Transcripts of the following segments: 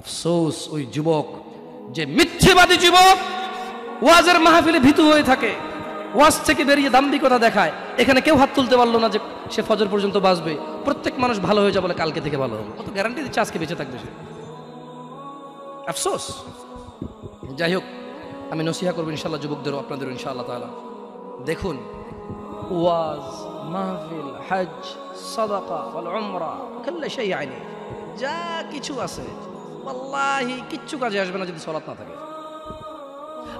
আফসোস ওই যুবক যে মিথ্যেবাদী যুবক ওয়াজের মাহফিলে ভীতু হয়ে থাকে, ওয়াজ থেকে বেরিয়ে দাম্ভিকতা দেখায়। এখানে কেউ হাত তুলতে পারল না যে সে ফজর পর্যন্ত বাঁচবে প্রত্যেক মানুষ ভালো হয়ে যাবে কালকে থেকে ভালো হবে। কত গ্যারান্টি দিচ্ছে আজকে বেঁচে থাকবে সে। আফসোস। যাই হোক, আমি নসিহা করব ইনশাল্লাহ যুবকদেরও, আপনাদেরও ইনশাআল্লাহ তাআলা। দেখুন, ওয়াজ, মাহফিল হজ সাদাকা উমরা কুল্lu শাই আইনি যা কিছু আছে আল্লাহি কিচ্ছু কাজে আসবে না যদি সলাৎ না থাকে।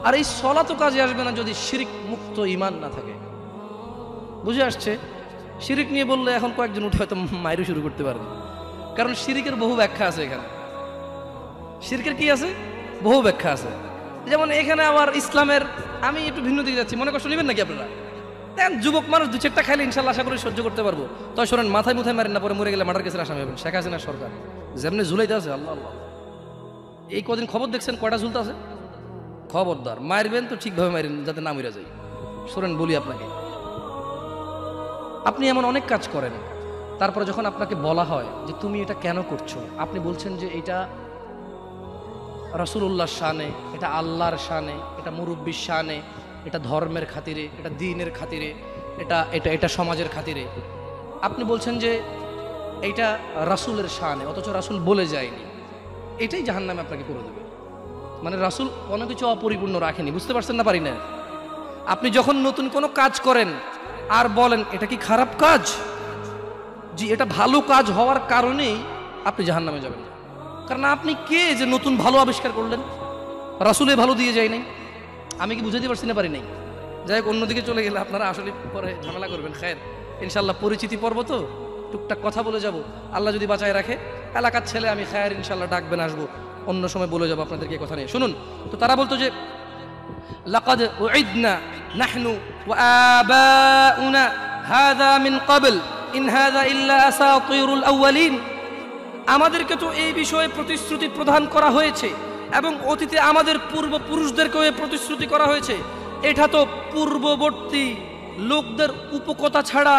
আর এই সলাতও কাজে আসবে না যদি শিরিক মুক্ত ইমান না থাকে। বুঝে আসছে? শিরিক নিয়ে বললে এখন কয়েকজন উঠে হয়তো মাইরু শুরু করতে পারবে। কারণ শিরিকের বহু ব্যাখ্যা আছে এখানে। শিরকের কি আছে? বহু ব্যাখ্যা আছে। যেমন এখানে আবার ইসলামের, আমি একটু ভিন্ন দিকে যাচ্ছি। মনে কষ্ট নেবেন নাকি আপনারা? দেন যুবক মানুষ দু চারটা খাইলে ইনশাল্লাহ আশা করি সহ্য করতে পারব। তাই শোনেন, মাথায় মুথায় মারেন না, পরে মরে গেলে মার্ডার কেসের আসামি হবেন। শেখ হাসিনা সরকার। যেমনি ঝুলাইতে আছে, আল্লাহ আল্লাহ। এই কদিন খবর দেখছেন কয়টা ঝুলতে আছে? খবরদার, মারবেন তো ঠিকভাবে মারেন, যাতে না মরে যায়। শোনেন, বলি আপনাকে। আপনি এমন অনেক কাজ করেন, তারপরে যখন আপনাকে বলা হয় যে তুমি এটা কেন করছ, আপনি বলছেন যে এটা রসুল্লাহর শানে, এটা আল্লাহর শানে, এটা মুরব্বীর শানে, এটা ধর্মের খাতিরে, এটা দিনের খাতিরে, এটা এটা এটা সমাজের খাতিরে। আপনি বলছেন যে এইটা রাসুলের শানে, অথচ রাসুল বলে যায়নি। এটাই জাহান নামে আপনাকে করে দেবে। মানে রাসুল কোনো কিছু অপরিপূর্ণ রাখেনি, বুঝতে পারছেন না পারি না আপনি যখন নতুন কোনো কাজ করেন আর বলেন, এটা কি খারাপ কাজ? জি, এটা ভালো কাজ হওয়ার কারণেই আপনি জাহান নামে যাবেন। কারণ আপনি কে যে নতুন ভালো আবিষ্কার করলেন? রাসুলে ভালো দিয়ে যায় নাই। আমি কি বুঝাতে পারছি না পারি নাই? যাই হোক, অন্যদিকে চলে গেলে আপনারা আসলে পরে ঝামেলা করবেন। খায়ের ইনশাল্লাহ পরিচিতি পর্ব তো। টুকটাক কথা বলে যাব আল্লাহ যদি বাঁচায় রাখে এলাকার ছেলে আমি খায়ের ইনশাল্লাহ ডাকবেন আসবো অন্য সময় বলে যাবো আপনাদেরকে এই কথা নিয়ে শুনুন তো তারা বলতো যে لقد أعدنا نحن وآباؤنا هذا من قبل إن هذا إلا أساطير الأولين আমাদেরকে তো এই বিষয়ে প্রতিশ্রুতি প্রদান করা হয়েছে এবং অতীতে আমাদের পূর্বপুরুষদেরকেও এই প্রতিশ্রুতি করা হয়েছে এটা তো পূর্ববর্তী লোকদের উপকথা ছাড়া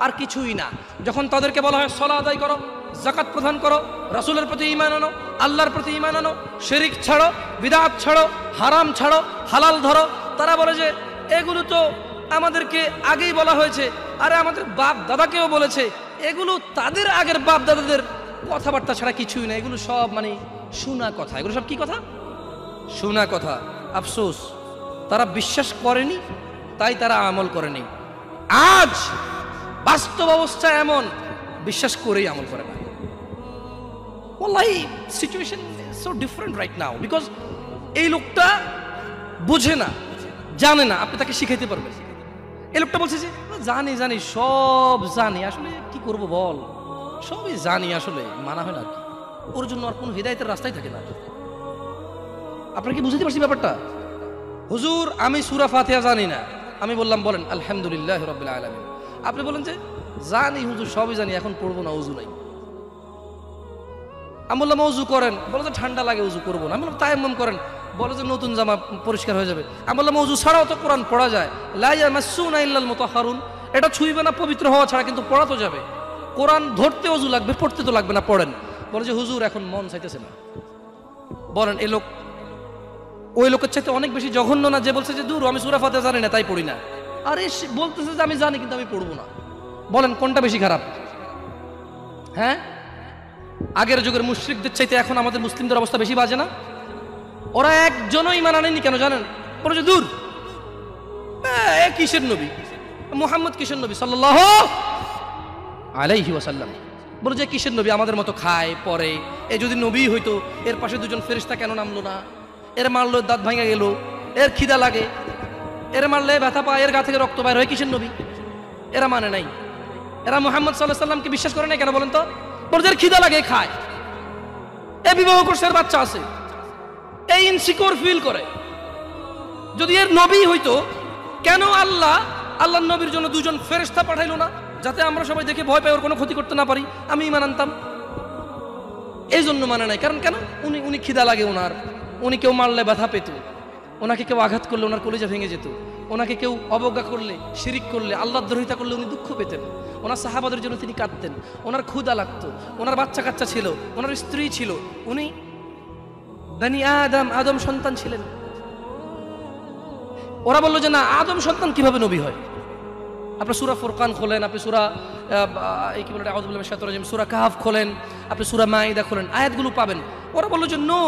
আর কিছুই না। যখন তাদেরকে বলা হয় সলা আদায় করো জাকাত প্রদান করো, রাসুলের প্রতি ইমান আনো, আল্লাহর প্রতি ইমান আনো, শেরিক ছাড়ো, বিদাত ছাড়ো, হারাম ছাড়ো, হালাল ধরো, তারা বলে যে, এগুলো তো আমাদেরকে আগেই বলা হয়েছে। আরে আমাদের বাপ দাদাকেও বলেছে, এগুলো তাদের আগের বাপ দাদাদের কথাবার্তা ছাড়া কিছুই না। এগুলো সব মানে শোনা কথা। এগুলো সব কি কথা? শোনা কথা। আফসোস। তারা বিশ্বাস করেনি, তাই তারা আমল করেনি। আজ বাস্তব অবস্থা এমন, বিশ্বাস করেই আমল করে না। ওয়াল্লাহি situation so different right now because এই লোকটা বোঝে না, জানে না, আপনি তাকে শিখাইতে পারবেন। এই লোকটা বলছে যে জানি জানি, সব জানি, আসলে কি করব বল? সবই জানি আসলে, মানা হয় না ওর জন্য আর কোনো হৃদায়তের রাস্তাই থাকে না। আপনার কি বুঝতে পারছি ব্যাপারটা? হুজুর, আমি সুরা ফাতিহা জানি না। আমি বললাম, বলেন, আলহামদুলিল্লাহ রবিল আলমিন। আপনি বলেন যে, জানি হুজুর, সবই জানি, এখন পড়ব না, উজু নাই। আমি বললাম, উজু করেন। বলে যে, ঠান্ডা লাগে, উজু করব না। আমি বললাম, তায়াম্মম করেন। বলে যে, নতুন জামা পরিষ্কার হয়ে যাবে। আমি বললাম, উজু ছাড়াও তো কোরআন পড়া যায়। লাইয়া মাসুনা ইল্লাল মতো হারুন এটা ছুঁইবে না, পবিত্র হওয়া ছাড়া, কিন্তু পড়া তো যাবে। কোরআন ধরতে উজু লাগবে, পড়তে তো লাগবে না, পড়েন। বলে যে, হুজুর, এখন মন চাইতেছে না। বলেন, এ লোক, ওই লোকের চাইতে অনেক বেশি জঘন্য না যে বলছে যে, দূর, আমি সুরা ফাতে জানি না, তাই পড়ি না। আরে বলতেছে যে আমি জানি, কিন্তু আমি পড়ব না। বলেন, কোনটা বেশি খারাপ? হ্যাঁ? আগের যুগের মুশ্রিকদের চাইতে এখন আমাদের মুসলিমদের অবস্থা বেশি বাজে না? ওরা একজনও ইমান আনেনি কেন জানেন? বলে যে দূর। কিসের নবী? মোহাম্মদ কিসের নবী? সাল্লাহ আলাইহি ওয়াসাল্লাম। বলে যে কিসের নবী? আমাদের মতো খায়, পরে। এ যদি নবী হইতো, এর পাশে দুজন ফেরিস্তা কেন নামলো না? এর মারলো, দাঁত ভাঙা গেল। এর খিদা লাগে। এর মারলে ব্যথা পায়, এর গা থেকে রক্ত বাইর হয়, কিসের নবী? এরা মানে নাই। এরা মোহাম্মদ সাল্লাহ সাল্লামকে বিশ্বাস করে নাই কেন বলেন তো? বলে এর খিদা লাগে, খায়। এ বিবাহ করছে বাচ্চা আছে। এই ইনসিকিউর ফিল করে। যদি এর নবী হইতো, কেন আল্লাহ আল্লাহ নবীর জন্য দুজন ফেরেস্তা পাঠাইলো না, যাতে আমরা সবাই দেখে ভয় পাই ওর কোনো ক্ষতি করতে না পারি? আমি ইমান আনতাম। এই জন্য মানে নাই। কারণ কেন? উনি উনি খিদা লাগে ওনার। উনি কেউ মারলে ব্যথা পেত। ওনাকে কেউ আঘাত করলে ওনার কলিজা ভেঙে যেত। ওনাকে কেউ অবজ্ঞা করলে, শিরিক করলে আল্লাহ দ্রোহিতা করলে উনি দুঃখ পেতেন। ওনার সাহাবাদের জন্য তিনি কাঁদতেন। ওনার ক্ষুদা লাগতো। ওনার বাচ্চা কাচ্চা ছিল। ওনার স্ত্রী ছিল। উনি দানি আদম আদম সন্তান ছিলেন। ওরা বলল যে, না, আদম সন্তান কীভাবে নবী হয়? আপনি সুরা ফুরকান খোলেন, আপনি সুরা এই কি বলে আউযুবিল্লাহি মিনাশ সুরা কাহাফ খোলেন, আপনি সুরা মাইদা খোলেন, আয়াতগুলো পাবেন। ওরা বলল যে, no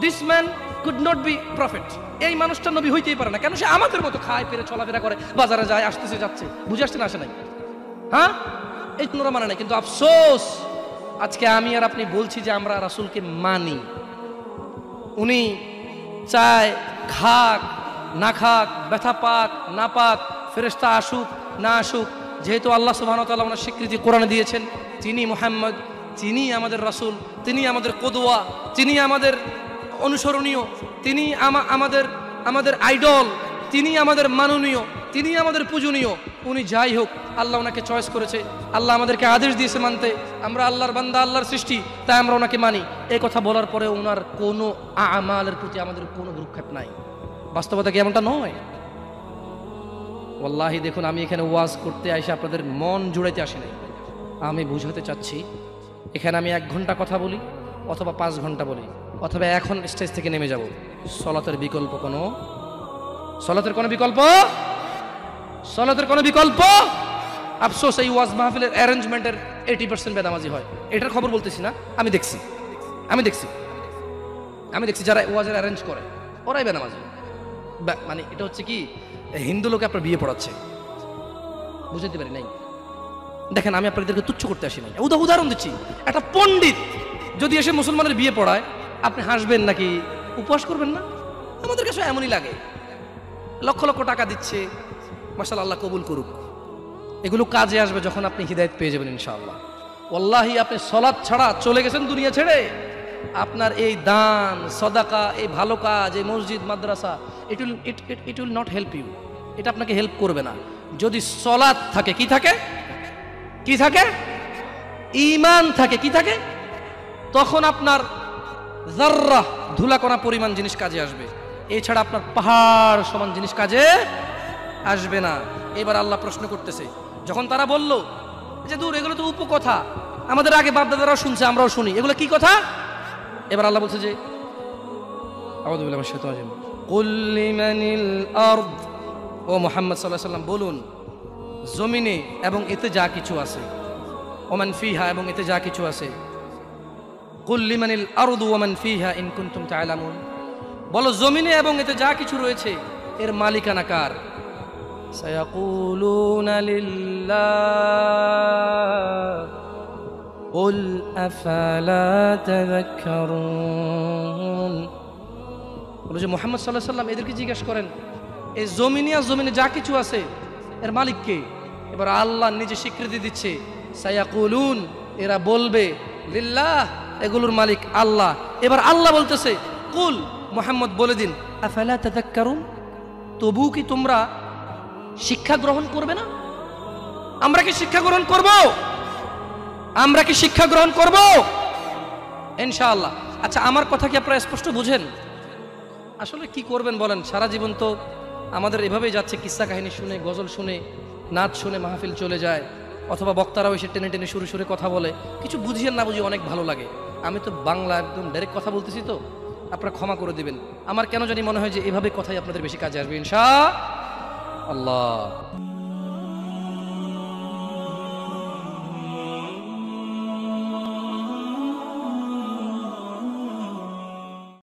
this man could not be prophet এই মানুষটা নবী হইতেই পারে না। কেন সে আমাদের মতো খায়, পেরে, চলাফেরা করে, বাজারে যায়, আসতেছে, যাচ্ছে? বুঝে আসছে না, আসে নাই? হ্যাঁ? এই ওরা মানে নাই। কিন্তু আফসোস, আজকে আমি আর আপনি বলছি যে আমরা রাসূলকে মানি। উনি চায় খাক, না খাক, ব্যথা পাক, না পাক ফেরেস্তা আসুক, না আসুক। যেহেতু আল্লাহ তাআলা ওনার স্বীকৃতি কোরআনে দিয়েছেন, তিনি মোহাম্মদ, তিনি আমাদের রাসূল, তিনি আমাদের কদোয়া, তিনি আমাদের অনুসরণীয়। তিনি আমা- আমাদের আমাদের আইডল তিনি আমাদের মাননীয়, তিনি আমাদের পূজনীয়। উনি যাই হোক, আল্লাহ ওনাকে চয়েস করেছে। আল্লাহ আমাদেরকে আদেশ দিয়েছে মানতে। আমরা আল্লাহর বান্দা, আল্লাহর সৃষ্টি, তাই আমরা ওনাকে মানি। এই কথা বলার পরে ওনার কোনো আমালের প্রতি আমাদের কোনো ভ্রুক্ষেপ নাই। বাস্তবতা কি এমনটা নয়? ওয়াল্লাহি, দেখুন, আমি এখানে ওয়াজ করতে এসে আপনাদের মন জুড়াইতে আসি নাই। আমি বুঝাতে চাচ্ছি, এখানে আমি এক ঘণ্টা কথা বলি, অথবা পাঁচ ঘণ্টা বলি। অথবা এখন স্টেজ থেকে নেমে যাব। সলাতের বিকল্প কোনো? সলাতের কোনো বিকল্প? সলাতের কোনো বিকল্প? আফসোস, এই ওয়াজ মাহফিলের অ্যারেঞ্জমেন্টের এইটি পার্সেন্ট বেদামাজি হয়। এটার খবর বলতেছি না, আমি দেখছি। আমি দেখছি। আমি দেখছি যারা ওয়াজের অ্যারেঞ্জ করে, ওরাই বেদামাজি। মানে এটা হচ্ছে কি, হিন্দু লোকে আপনার বিয়ে পড়াচ্ছে। বুঝতে পারি নাই। দেখেন, আমি আপনাদেরকে তুচ্ছ করতে আসি নাই। উদা, উদাহরণ দিচ্ছি। একটা পণ্ডিত যদি এসে মুসলমানের বিয়ে পড়ায় আপনি হাসবেন নাকি? উপবাস করবেন না? আমাদের কাছে এমনই লাগে। লক্ষ লক্ষ টাকা দিচ্ছে। মাসাল আল্লাহ কবুল করুক। এগুলো কাজে আসবে যখন আপনি হৃদায়ত পেয়ে যাবেন, ইনশাআল্লাহ। ওয়াল্লাহি, আপনি সলাদ ছাড়া চলে গেছেন দুনিয়া ছেড়ে। আপনার এই দান, সদাকা, এই ভালো কাজ, এই মসজিদ, মাদ্রাসা it will it it will not help you এটা আপনাকে হেল্প করবে না। যদি সলাদ থাকে, কি থাকে? কি থাকে? ইমান থাকে, কি থাকে? তখন আপনার জাররা ধুলাকণা পরিমাণ জিনিস কাজে আসবে, এছাড়া আপনার পাহাড় সমান জিনিস কাজে আসবে না। এবার আল্লাহ প্রশ্ন করতেছে, যখন তারা বলল যে দূর, এগুলো তো উপকথা, আমাদের আগে বাপদাদারাও শুনছে, আমরাও শুনি, এগুলো কি কথা? এবার আল্লাহ বলছে যে ও মুহাম্মদ আলাইহি সাল্লাম বলুন, জমিনে এবং এতে যা কিছু আছে, ওমান ফিহা এবং এতে যা কিছু আছে কুল লিমানিল আরদু ওমান ফিহা ইন কুনতুম তা'লামুন বলো জমিনে এবং এতে যা কিছু রয়েছে এর মালিকানা কার سيقولون لله قل أفلا تذكرون বলে যে মোহাম্মদ সাল্লাহ সাল্লাম এদেরকে জিজ্ঞেস করেন এই জমিনে আর জমিনে যা কিছু আছে এর মালিক কে এবার আল্লাহ নিজে স্বীকৃতি দিচ্ছে সায়াকুলুন এরা বলবে লিল্লাহ এগুলোর মালিক আল্লাহ। এবার আল্লাহ বলতেছে, কুল, মোহাম্মদ বলে দিন, আফালা তবু কি তোমরা শিক্ষা গ্রহণ করবে না? আমরা কি শিক্ষা গ্রহণ করব? আমরা কি শিক্ষা গ্রহণ করব? ইনশাআল্লাহ। আচ্ছা আমার কথা কি আপনারা স্পষ্ট বুঝেন? আসলে কি করবেন বলেন? সারা জীবন তো আমাদের এভাবেই যাচ্ছে কিস্সা কাহিনী শুনে, গজল শুনে, নাচ শুনে মাহফিল চলে যায়, অথবা বক্তারাও এসে টেনে টেনে সুরে সুরে কথা বলে। কিছু বুঝিয়ে না বুঝিয়ে অনেক ভালো লাগে। আমি তো বাংলা একদম ডাইরেক্ট কথা বলতেছি তো। আপনারা ক্ষমা করে দিবেন। আমার কেন জানি মনে হয় যে এভাবে কথাই আপনাদের বেশি কাজে আসবে, ইনশা আল্লাহ।